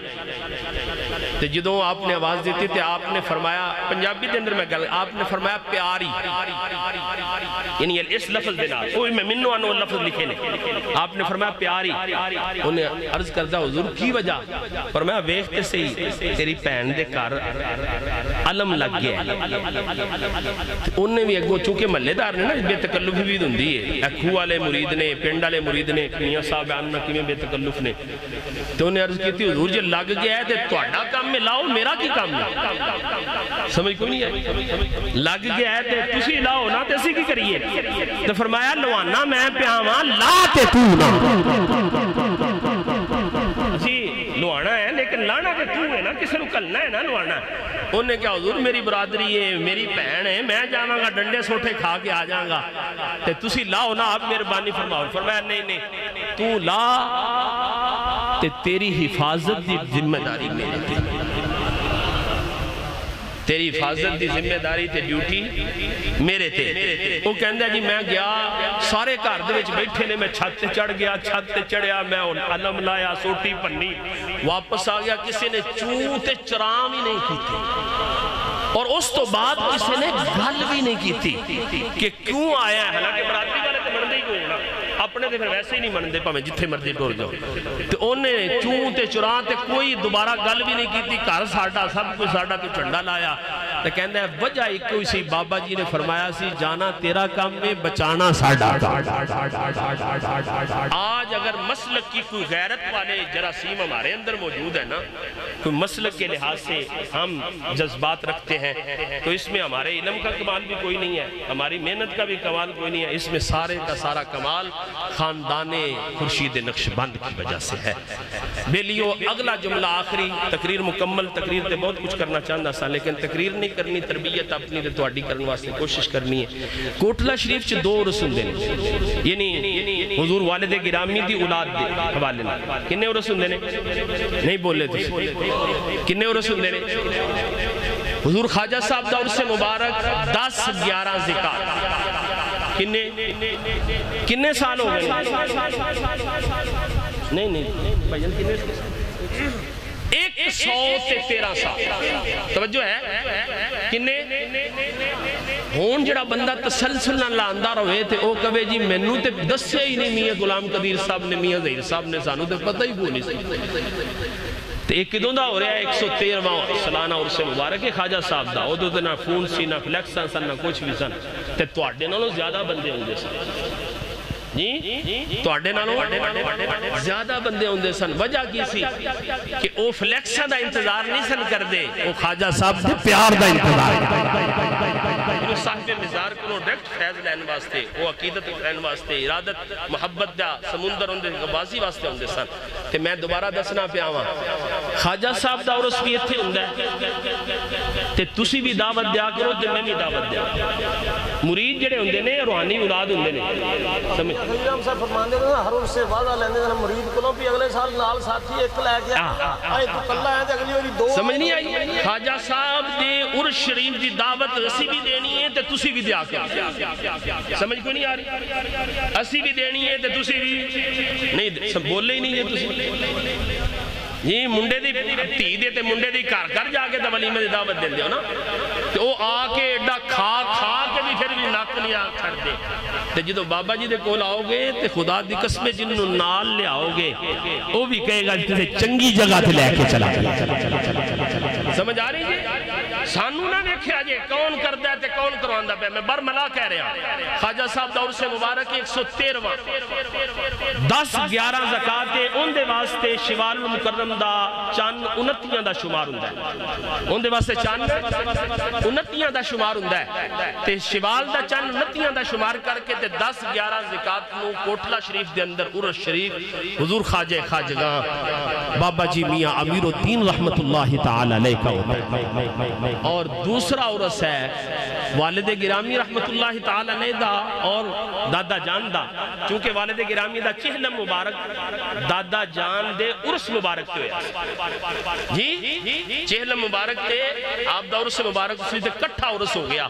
तो जो आपने आवाज़ दी थी तो आपने फरमाया, पंजाबी के अंदर मैं गल, आपने फरमाया प्यारी। यानी इस लफज के नाल, ओए मैं मिन्नो आनो लफज लिखे ने। आपने फरमाया प्यारी। उन्हें अर्ज़ करदा, हुजूर, की वजह? फरमाया, वेख ते सही, तेरी भैन दे घर अलम लग गया उन्हें भी अगो चूँकि महल्लेदार ने ना, बेतकल्लुफी भी होंगी है। खू वाले मुरीद ने, पिंड वाले मुरीद ने, मियाँ साहब आना किमें बेतकल्लुफ ने। तो उन्हें अर्ज़ की हजूर, जो लग गया है तो काम है लाओ, मेरा की काम है? समझ कोई नहीं है लग गया तो तुसी लाओ, ना तो असं की करिए? तो फरमाया लवाना मैं प्यावा, ला ते तू ना। जी लुआना है, लेकिन लाना तो तू है ना, किसी को कलना है ना लुआना उन्हें क्या हजूर, मेरी बरादरी है, मेरी भैन है, मैं जावागा, डंडे सोठे खा के आ जाऊँगा तो तुसी लाओ ना, आप मेहरबानी फरमाओ। फरमाया, नहीं नहीं, तू ला, ते तेरी हिफाजत की ज़िम्मेदारी मेरे तेरी हिफाजत की ज़िम्मेदारी ते ड्यूटी मेरे ते। वो कहता जी मैं गया, सारे घर बैठे ने, मैं छत चढ़ गया, छत चढ़िया मैं अलम लाया, सोटी भन्नी, वापस आ गया, किसी ने चू ते चराम ही नहीं की और उस तो बाद किसी ने गल भी नहीं की कि क्यों आया हालाँकि बरादरी वाले तो मनते ही कोई अपने तो फिर वैसे ही नहीं मनते भावे जिथे मर्ज़ी टुर जाओ। तो उन्हें चू ते चुरा ते कोई दोबारा गल भी नहीं की घर साडा सब कुछ साडा तू झंडा लाया। तो कहता है वजह एक सी, बाबा जी ने फरमाया सी, जाना तेरा काम में बचाना साडा आज अगर मसलक की कोई गैरत वाले जरासीम हमारे अंदर मौजूद है ना, कोई मसलक के लिहाज से हम जज्बात रखते हैं तो इसमें हमारे इलम का कमाल भी कोई नहीं है, हमारी मेहनत का भी कमाल कोई नहीं है, इसमें सारे का सारा कमाल खानदान खुर्शीद नक्शबंद की वजह से है। बेलियो, अगला जुमला आखिरी। तकरीर मुकम्मल, तकरीर तो बहुत कुछ करना चाहता सा, लेकिन तकरीर नहीं करनी, तरबियत अपनी तो करने वास्ते कोशिश करनी है। कोटला शरीफ च दो उर्स होंगे यानी हजूर वाले दे गिरामी की औलाद के हवाले किन्ने उर्स होंगे नहीं बोले थे किन्ने उर्स होंगे हजूर ख्वाजा साहब का उर्स मुबारक, दस ग्यारह जिका किन्ने किन्ने साल हो गए नहीं नहीं भाई किन्ने एक सौ ते तेरह साल तवज्जो है किन्ने हूँ जरा बंदा तसलसल लादा रहे तो वह कहे जी मैनू तो दसिया ही नहीं मियाँ गुलाम कदीर साहब ने मियाँ जहीर साहब ने सानू तो पता ही को नहीं तो एक किदों का हो रहा है एक सौ तेरहवा सालाना उर्स मुबारक है खाजा साहब का उदो तो ना फ़ोन सी ना फ्लैक्स सन ना कुछ भी सन तो थोड़े नालों ज़्यादा ज़्यादा बंदे होंगे सन। वजह की सी? कि वो फ्लैक्सा का इंतज़ार नहीं सन करते खाजा साहब के प्यार का इंतज़ार। साहिब मिजार को डायरेक्ट फैज लैन वास्ते वो अकीदत लैन वास्ते इरादत मुहब्बत का समुंदर उनके गबाजी वास्ते होंगे सन। तो मैं भी दावत दिया करो मुरीद जेडे होंगे ने रूहानी औलाद होंगे ने। समझ। ने हर उर्स से वादा ने मुरीद कोलों भी अगले साल नाल साथी एक लेके तू कल्ला है अगली वारी दो समझ नहीं आई? खाजा साहब दे उर्स शरीफ दी दावत असी भी देनी है ते तुसी भी दिया कर। समझ कोई नहीं आ रही? असी भी देनी है ते तुसी भी नहीं बोले ही नहीं है जी मुंडे की धी दे ते मुंडे की घर घर जाके तो वलीमे की दावत देंगे हो वह आके जो बाबा जी के कोल आओगे तो खुदा की कस्मे जिन्हों नाल लियाओगे वो भी कहेगा चंगी जगह समझ आ रही सानू ना वेख्या जे कौन करता करवा पे मैं बरमला कह रहा खाजा साहब दौर से मुबारक एक सौ तेरवा दस ग्यारह उनके वास्ते शिवाल मुकरम का चंद उनतिया का शुमार होंगे उनके वास्ते चंद उनतिया का शुमार होंगे शिवाल का चंद उनतिया का शुमार करके दस ग्यारह जकात कोटला शरीफ के अंदर शरीफ हजूर खाजे खाजगा बाबा जी मियाँ अमीरुद्दीन और दूसरा उर्स है वालिद वालिद गिरामी रहमत तदा और दादा जान दा। चूँकि वालिद गिरामी का चेहलम मुबारक, दादा जान दे उर्स मुबारक से जी चेहलम मुबारक से आपका उर्स मुबारक कट्ठा उर्स हो गया।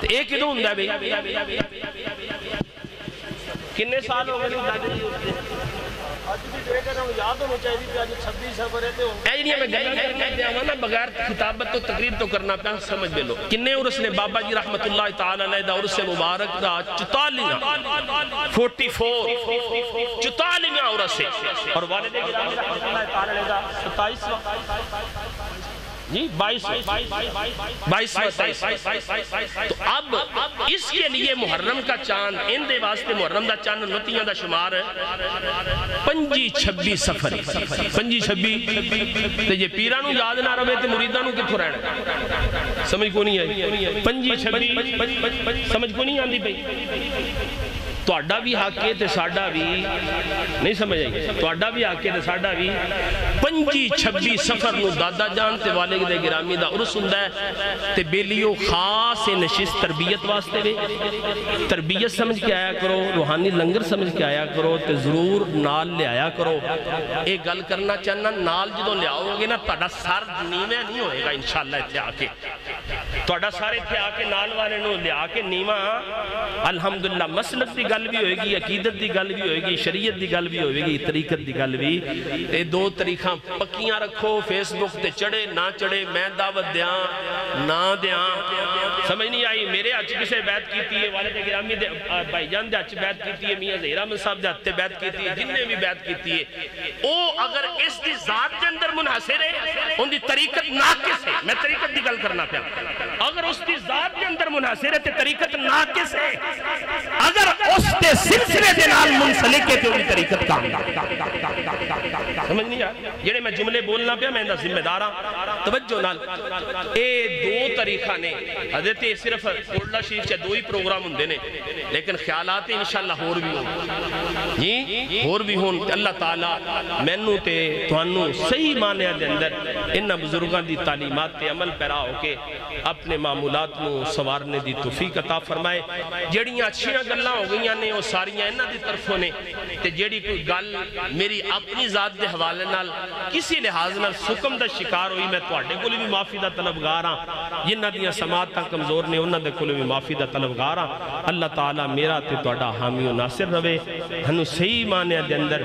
ते एक किदों हुंदा साल हो गए दादा बगैर खिताबत तो करना पाया समझ ले लो जी रहमत मुबारक दा चुतालिया जी बाईस बाईस तो अब इसके लिए मुहर्रम का चाँद इंदे वास्ते मुहर्रम का चाँद नतियाँ का शुमार पंजी छब्बी सफ़र, पंजी छब्बी। ते जे पीरा याद ना रवे ते मुरीदा नु रहना समझ को नहीं आई? पंजी छब्बी। समझ को नहीं आंदी पई ਤੁਹਾਡਾ ਵੀ ਹੱਕ ਹੈ ਤੇ ਸਾਡਾ ਵੀ ਨਹੀਂ ਸਮਝ ਆਈ ਤੁਹਾਡਾ ਵੀ ਹੱਕ ਹੈ ਤੇ ਸਾਡਾ ਵੀ 25 26 ਸਫਰ ਨੂੰ ਦਾਦਾ ਜਾਨ ਤੇ ਵਾਲਿਦ ਦੇ ਗਿਰਾਮੀ ਦਾ ਉਰਸ ਹੁੰਦਾ ਹੈ ਤੇ ਬੇਲੀਓ ਖਾਸ ਇਹ ਨਸ਼ਿਸ਼ ਤਰਬੀਅਤ ਵਾਸਤੇ ਵੇ ਤਰਬੀਅਤ ਸਮਝ ਕੇ ਆਇਆ ਕਰੋ ਰੂਹਾਨੀ ਲੰਗਰ ਸਮਝ ਕੇ ਆਇਆ ਕਰੋ ਤੇ ਜ਼ਰੂਰ ਨਾਲ ਲਿਆਇਆ ਕਰੋ ਇਹ ਗੱਲ ਕਰਨਾ ਚਾਹਨਾ ਨਾਲ ਜਦੋਂ ਲਿਆਓਗੇ ਨਾ ਤੁਹਾਡਾ ਸਰ ਨੀਵੇਂ ਨਹੀਂ ਹੋਏਗਾ ਇਨਸ਼ਾਅੱਲਾ ਇੱਥੇ ਆ ਕੇ ਤੁਹਾਡਾ ਸਾਰੇ ਇੱਥੇ ਆ ਕੇ ਨਾਲ ਵਾਲੇ ਨੂੰ ਲਿਆ ਕੇ ਨੀਵਾ ਅਲਹਮਦੁਲਿਲਾ ਮਸਲਕ ਦੀ ਗੱਲ ਵੀ ਹੋਏਗੀ ਅਕੀਦਤ ਦੀ ਗੱਲ ਵੀ ਹੋਏਗੀ ਸ਼ਰੀਅਤ ਦੀ ਗੱਲ ਵੀ ਹੋਏਗੀ ਤਰੀਕਤ ਦੀ ਗੱਲ ਵੀ ਇਹ ਦੋ ਤਰੀਖਾਂ ਪੱਕੀਆਂ ਰੱਖੋ ਫੇਸਬੁੱਕ ਤੇ ਚੜੇ ਨਾ ਚੜੇ ਮੈਂ ਦਾਵਤ ਦਿਆਂ ਨਾ ਦਿਆਂ ਸਮਝ ਨਹੀਂ ਆਈ ਮੇਰੇ ਹੱਥ ਕਿਸੇ ਬੈਤ ਕੀਤੀ ਹੈ ਵਾਲੇ ਦੇ ਗਿਰਾਮੀ ਦੇ ਭਾਈਜਾਨ ਦੇ ਹੱਥ ਬੈਤ ਕੀਤੀ ਹੈ ਮੀਆਂ ਜ਼ਹੀਰਾ ਮਨ ਸਾਹਿਬ ਦੇ ਹੱਥ ਤੇ ਬੈਤ ਕੀਤੀ ਹੈ ਜਿੰਨੇ ਵੀ ਬੈਤ ਕੀਤੀ ਹੈ ਉਹ ਅਗਰ ਇਸ ਦੀ ਜ਼ਾਤ ਦੇ ਅੰਦਰ ਮੁਨਹਸਰ ਹੈ ਉਹਦੀ ਤਰੀਕਤ ਨਾਕਿਸ ਹੈ ਮੈਂ ਤਰੀਕਤ ਦੀ ਗੱਲ ਕਰਨਾ ਪਿਆ अगर उसकी जात के अंदर मुनासिर है तरीकत नाकिस है। अगर उसके सिलसिले के नाल मुंसलिक है तो तरीकत काम समझ नहीं आ जेडे मैं जुमले बोलना पे मैं जिम्मेदार हाँ। तवज्जो नाल। ए दो तरीका ने। हज़रत सिर्फ़ कोटला शरीफ च, दो ही प्रोग्राम होंगे ने। लेकिन ख्याल आते इन शाला होर भी हो जी, होर भी हो अल्लाह तला मैनू तो थानू सही मानिया के अंदर इन्ह बुज़ुर्गों की तालीमत पर अमल पैरा होके अपने मामूलात को संवारने की तोफीक अता फरमाए। जड़िया अच्छिया गल् हो गई ने सारिया इन्हों तरफों ने। जी कोई गल मेरी अपनी जात के हवा वाले नाल किसी लिहाज नाल सुकम ਦਾ ਸ਼ਿਕਾਰ ਹੋਈ ਮੈਂ ਤੁਹਾਡੇ ਕੋਲ ਵੀ ਮਾਫੀ ਦਾ ਤਲਬਗਾਰ ਹਾਂ ਜਿਨ੍ਹਾਂ ਦੀਆਂ ਸਮਾਤਾਂ ਕਮਜ਼ੋਰ ਨੇ ਉਹਨਾਂ ਦੇ ਕੋਲ ਵੀ ਮਾਫੀ ਦਾ ਤਲਬਗਾਰ ਹਾਂ ਅੱਲਾਹ ਤਾਲਾ ਮੇਰਾ ਤੇ ਤੁਹਾਡਾ ਹਾਮੀ ਉਹ ਨਾਸਰ ਰਵੇ ਸਾਨੂੰ ਸਹੀ ਮਾਨਿਆਂ ਦੇ ਅੰਦਰ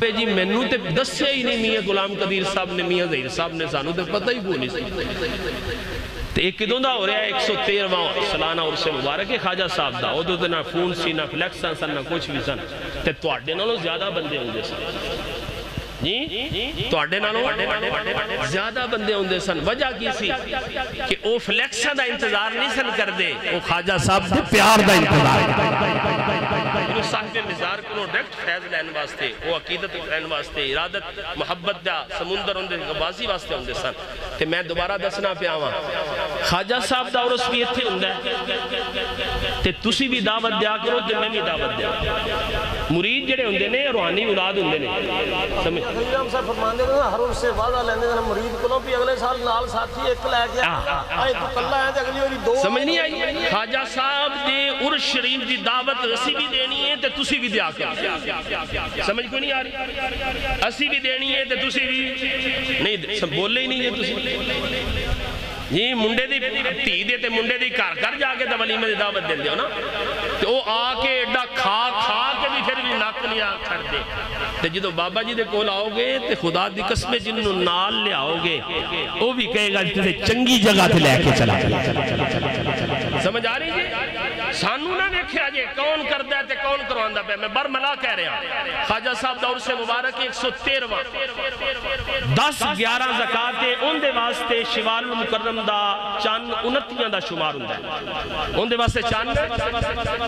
पे जी मैनू तो दसिया ही नहीं मियाँ गुलाम कदीर साहब ने मियाँ जहीर साहब ने सानू तो पता ही कौन नहीं तो का हो रहा एक सौ तेरहवां सालाना उर्स मुबारक है खाजा साहब का उदो तो ना सी, ना फ्लैक्सा सन, ना कुछ भी सन। तो नो ज़्यादा बंदे आते सन। ज़्यादा बंदे आते सन। वजह की सी? कि वह का इंतज़ार नहीं सन करते खाजा साहब प्यार इंतज़ार। ਫੈਜ਼ ਲੈਣ ਵਾਸਤੇ ਉਹ ਅਕੀਦਤ ਲੈਣ ਵਾਸਤੇ ਇਰਾਦਤ ਮੁਹੱਬਤ ਦਾ ਸਮੁੰਦਰ ਹੁੰਦੇ ਗਵਾਜ਼ੀ ਵਾਸਤੇ ਹੁੰਦੇ ਸਨ ਤੇ ਮੈਂ ਦੁਬਾਰਾ ਦੱਸਣਾ ਪਿਆ ਵਾਂ ਖਾਜਾ ਸਾਹਿਬ ਦਾ ਉਰਸ ਵੀ ਇੱਥੇ ਹੁੰਦਾ ਤੇ ਤੁਸੀਂ ਵੀ ਦਾਵਤ ਦਿਆ ਕਰੋ ਤੇ ਮੈਂ ਵੀ ਦਾਵਤ ਦਿਆ ਮੁਰੀਦ ਜਿਹੜੇ ਹੁੰਦੇ ਨੇ ਰੂਹਾਨੀ ਔਲਾਦ ਹੁੰਦੇ ਨੇ ਸਮਝ ਹਰੀਰਾਮ ਸਾਹਿਬ ਫਰਮਾਉਂਦੇ ਨੇ ਹਰ ਉਸ ਸੇ ਵਾਦਾ ਲੈਂਦੇ ਨੇ ਮੁਰੀਦ ਕੋਲੋਂ ਵੀ ਅਗਲੇ ਸਾਲ ਨਾਲ ਸਾਥੀ ਇੱਕ ਲੈ ਕੇ ਆਏ ਤੂੰ ਕੱਲਾ ਆਇਆ ਤੇ ਅਗਲੀ ਵਾਰੀ ਦੋ ਸਮਝ ਨਹੀਂ ਆਈ ਖਾਜਾ ਸਾਹਿਬ ਦੇ ਉਰ ਸ਼ਰੀਫ ਦੀ ਦਾਵਤ ਅਸੀਂ ਵੀ ਦੇਣੀ ਹੈ ਤੇ ਤੁਸੀਂ ਵੀ ਦਿਆ ਕਰੋ ਸਮਝ ਕੋਈ ਨਹੀਂ ਆ ਰਹੀ ਅਸੀਂ ਵੀ ਦੇਣੀ ਹੈ ਤੇ ਤੁਸੀਂ ਵੀ ਨਹੀਂ ਬੋਲੇ ਹੀ ਨਹੀਂ ਹੈ ਤੁਸੀਂ ਜੀ ਮੁੰਡੇ ਦੀ ਧੀ ਦੇ ਤੇ ਮੁੰਡੇ ਦੀ ਘਰ ਘਰ ਜਾ ਕੇ ਤਾਂ ਵਲੀਮੇ ਦੀ ਦਾਵਤ ਦਿੰਦੇ ਹੋ ਨਾ ਤੇ ਉਹ ਆ ਕੇ ਐਡਾ ਖਾ ਖਾ ਕੇ ਵੀ ਫਿਰ ਵੀ ਨੱਕ ਨਹੀਂ ਆ ਛੱਡਦੇ ਤੇ ਜਦੋਂ ਬਾਬਾ ਜੀ ਦੇ ਕੋਲ ਆਓਗੇ ਤੇ ਖੁਦਾ ਦੀ ਕਸਮੇ ਜਿਹਨੂੰ ਨਾਲ ਲਿਆਓਗੇ ਉਹ ਵੀ ਕਹੇਗਾ ਜਿੱਥੇ ਚੰਗੀ ਜਗ੍ਹਾ ਤੇ ਲੈ ਕੇ ਚਲਾ ਸਮਝ ਆ ਰਹੀ ਜੀ सानू ना देखा जे कौन करता है कौन करवा पे मैं बरमला कह रहा। खाजा साहब दौर से मुबारक एक सौ तेरव। दस ग्यारह जकात उनके वास्ते शिवाल मुकरम का चंद उन्नतिया का शुमार होंगे उनके वास्ते चंद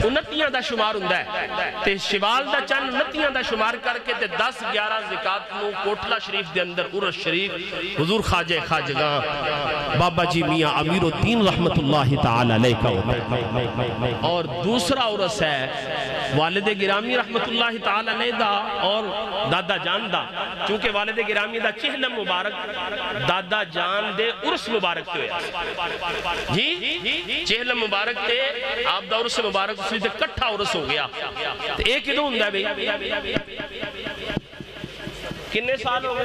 उन्नतिया का शुमार होंगे शिवाल का चंद उन्नतिया का शुमार करके ते दस ग्यारह जकात कोटला शरीफ के अंदर उर शरीफ हजूर खाजे खाजगा बाबा जी मियाँ अमीरुद्दीन रहमत का होता है। और दूसरा उर्स है, वालद गिरामी रहमत तदा और दादा जान दा। चूँकि वालद गिरामी का चिहन मुबारक, दादा जान दे उर्स मुबारक तो जी चिहन मुबारक से आपका उर्स मुबारक कट्ठा उर्स हो गया। ये किदों होंगे बई साल हो गए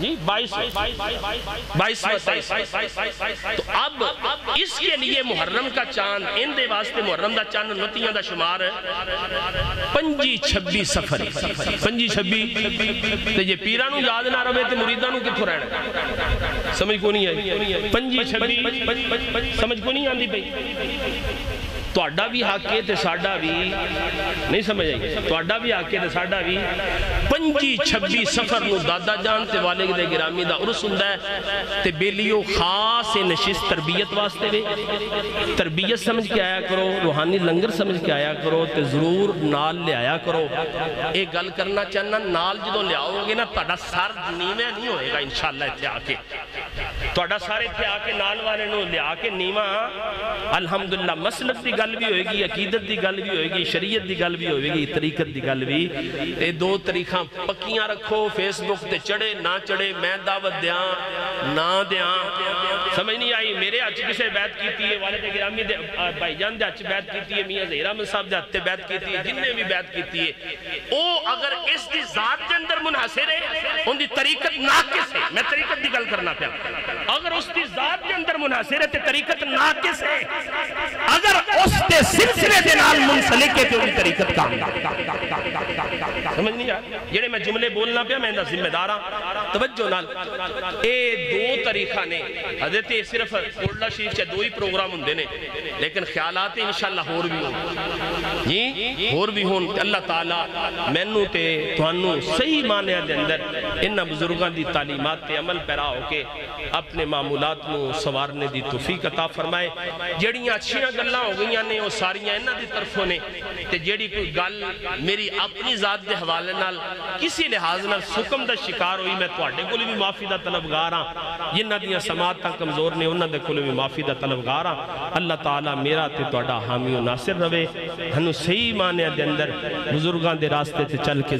जी बाईस बाईस तो अब इसके लिए मुहर्रम का चाँद इंदे वास्ते मुहर्रम का चाँद नतियाँ का शुमार पंजी छब्बी सफ़र। पंजी छब्बी। ते जे पीरा याद ना रवे ते मुरीदा नु रहना? समझ को नहीं आई? पंजी छब्बी। समझ को नहीं आंदी पई ਤੁਹਾਡਾ ਵੀ ਹੱਕ ਹੈ ਤੇ ਸਾਡਾ ਵੀ ਨਹੀਂ ਸਮਝ ਆਈ ਤੁਹਾਡਾ ਵੀ ਹੱਕ ਹੈ ਤੇ ਸਾਡਾ ਵੀ 25 26 ਸਫਰ ਨੂੰ ਦਾਦਾ ਜਾਨ ਤੇ ਵਾਲਿਦ ਦੇ ਗਿਰਾਮੀ ਦਾ ਉਰਸ ਹੁੰਦਾ ਹੈ ਤੇ ਬੇਲੀਓ ਖਾਸ ਇਹ ਨਸ਼ਿਸ਼ ਤਰਬੀਅਤ ਵਾਸਤੇ ਵੇ ਤਰਬੀਅਤ ਸਮਝ ਕੇ ਆਇਆ ਕਰੋ ਰੂਹਾਨੀ ਲੰਗਰ ਸਮਝ ਕੇ ਆਇਆ ਕਰੋ ਤੇ ਜ਼ਰੂਰ ਨਾਲ ਲਿਆਇਆ ਕਰੋ ਇਹ ਗੱਲ ਕਰਨਾ ਚਾਹਨਾ ਨਾਲ ਜਦੋਂ ਲਿਆਓਗੇ ਨਾ ਤੁਹਾਡਾ ਸਰ ਨੀਵੇਂ ਨਹੀਂ ਹੋਏਗਾ ਇਨਸ਼ਾਅੱਲਾ ਇੱਥੇ ਆ ਕੇ ਤੁਹਾਡਾ ਸਾਰੇ ਇੱਥੇ ਆ ਕੇ ਨਾਲ ਵਾਲੇ ਨੂੰ ਲਿਆ ਕੇ ਨੀਵਾ ਅਲਹਮਦੁਲਿਲਾ ਮਸਲਕ ਦੀ ਗੱਲ ਵੀ ਹੋਏਗੀ ਅਕੀਦਤ ਦੀ ਗੱਲ ਵੀ ਹੋਏਗੀ ਸ਼ਰੀਅਤ ਦੀ ਗੱਲ ਵੀ ਹੋਏਗੀ ਤਰੀਕਤ ਦੀ ਗੱਲ ਵੀ ਇਹ ਦੋ ਤਰੀਖਾਂ ਪੱਕੀਆਂ ਰੱਖੋ ਫੇਸਬੁੱਕ ਤੇ ਚੜੇ ਨਾ ਚੜੇ ਮੈਂ ਦਾਵਤ ਦਿਆਂ ਨਾ ਦਿਆਂ समझ नहीं आई। मेरे हज किसे बैत की है? वालद गिरामी भाईजान के हज बैत की है, मियाँ जहरा अहमद साहब के हत्ते बैत की है, जिन्हें भी बैत की है। वो अगर इस जात के अंदर मुनासिर है उनकी तरीकत ना किस है। मैं तरीकत की गल करना पाया। अगर उसकी जात के अंदर मुनासिर है तो तरीकत ना किस है। अगर उसके सिलसिले के नाल मुंसलिक है तो उनकी तरीकत काम समझ नहीं आ जे मैं जुमले बोलना पाया, मैं जिम्मेदार हाँ। तवज्जो नाल। दो तरीका ने। हजे तो सिर्फ़ कोटला शरीफ च दो ही प्रोग्राम होंगे ने। लेकिन ख्याल आते इन शाला होर भी हो होर भी हो अल्लाह तला मैनू तो थानू सही मानिया के अंदर इन्होंने बुज़ुर्गों की तालीमत से अमल पैरा होके अपने मामूलात में संवारने की तोफीक अता फरमाए। जड़िया अच्छिया गल् हो गई ने सारिया इन्हों की तरफों ने। तो जी कोई गल मेरी अपनी जात के ਉਹ ਸਾਰੀਆਂ ਇਹਨਾਂ ਦੀ ਤਰਫੋਂ ਨੇ ਤੇ ਜਿਹੜੀ ਕੋਈ ਗੱਲ ਮੇਰੀ ਆਪਣੀ ਜ਼ਾਤ ਦੇ ਹਵਾਲੇ ਨਾਲ ਕਿਸੇ ਲਿਹਾਜ਼ ਨਾਲ ਸੁਕਮ ਦਾ ਸ਼ਿਕਾਰ ਹੋਈ ਮੈਂ ਤੁਹਾਡੇ ਕੋਲ ਵੀ ਮਾਫੀ ਦਾ ਤਲਬਗਾਰ ਹਾਂ ਜਿਨ੍ਹਾਂ ਦੀਆਂ ਸਮਾਤਾਂ ਕਮਜ਼ੋਰ ਨੇ ਉਹਨਾਂ ਦੇ ਕੋਲ ਵੀ ਮਾਫੀ ਦਾ ਤਲਬਗਾਰ ਹਾਂ ਅੱਲਾਹ ਤਾਲਾ ਮੇਰਾ ਤੇ ਤੁਹਾਡਾ ਹਾਮੀ ਨਾਸਿਰ ਰਵੇ ਸਾਨੂੰ ਸਹੀ ਮਾਨਿਆਂ ਦੇ ਅੰਦਰ ਬਜ਼ੁਰਗਾਂ ਦੇ ਰਾਸਤੇ ਤੇ ਚੱਲ ਕੇ